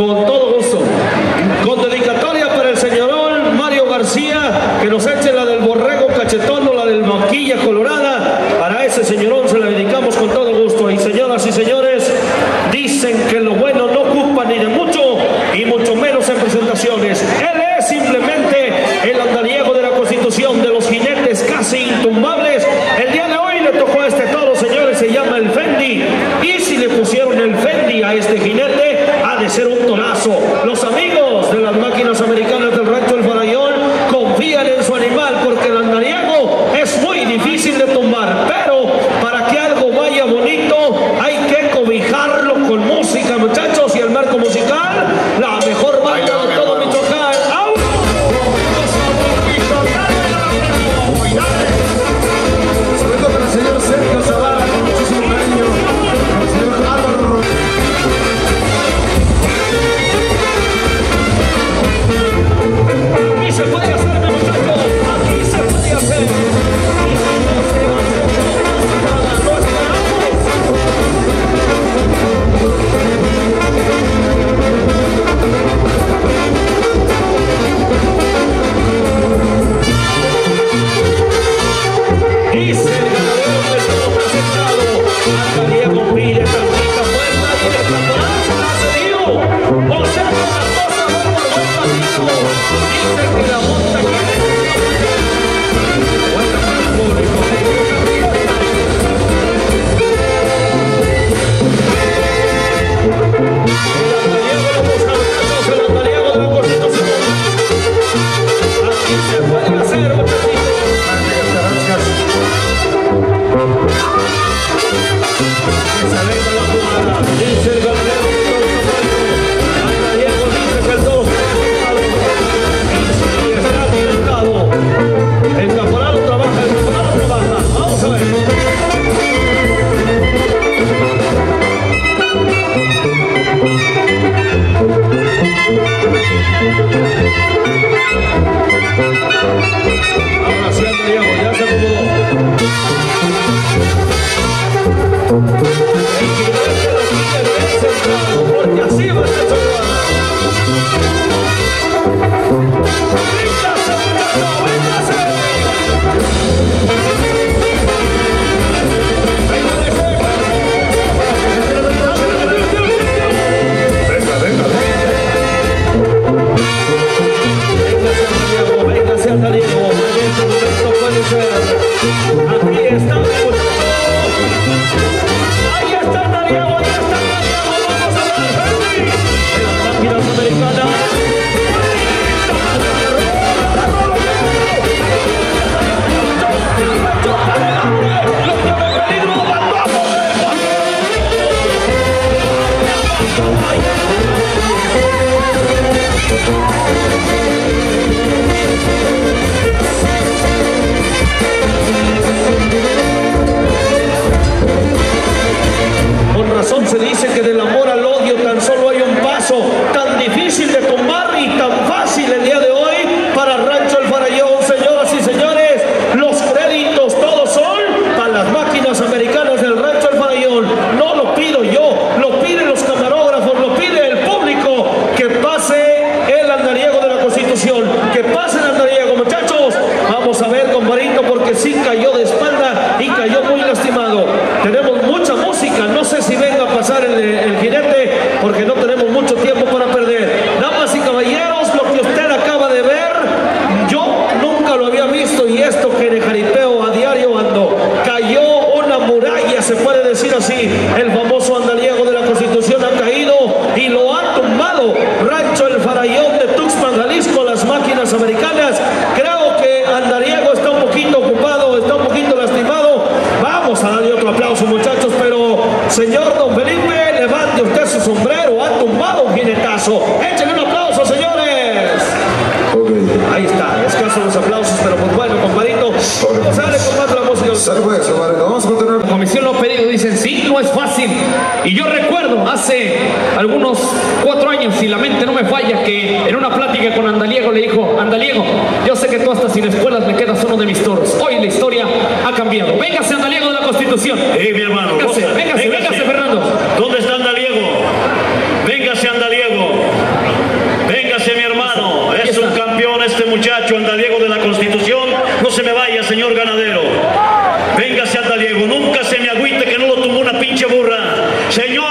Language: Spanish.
Con todo gusto. Con dedicatoria para el señorón Mario García, que nos eche la del borrego cachetón o la del maquilla colorada. Para ese señorón se la dedicamos con todo gusto. Y señoras y señores, dicen que lo bueno no ocupa ni de mucho y mucho menos en presentaciones. Dice que el, el jinete, porque no tenemos mucho tiempo para perder. Damas y caballeros, lo que usted acaba de ver, yo nunca lo había visto y esto que en jaripeo a diario ando. Cayó una muralla, se puede decir así. El famoso andariego de la Constitución ha caído y lo ha tumbado. Rancho El Farallón de Tuxpan, Jalisco, las máquinas americanas. Creo que Andariego está un poquito ocupado, está un poquito lastimado. Vamos a darle otro aplauso, muchachos, pero señor Don Felipe, levante usted su sombrero, ha tumbado jinetazo. Échenle un aplauso, señores. Ahí está, escasos los aplausos, pero pues bueno, compadrito, sale con más la música. Sale pues, compadre. Vamos a continuar. Comisión lo ha pedido, dicen, sí, no es fácil. Y yo recuerdo hace algunos cuatro años, si la mente no me falla, que en una plática con Andaliego le dijo, Andaliego, yo sé que tú hasta sin escuelas me quedas uno de mis toros. Hoy la historia ha cambiado. Véngase Andaliego de la Constitución. Sí, mi hermano, Véngase. Señor,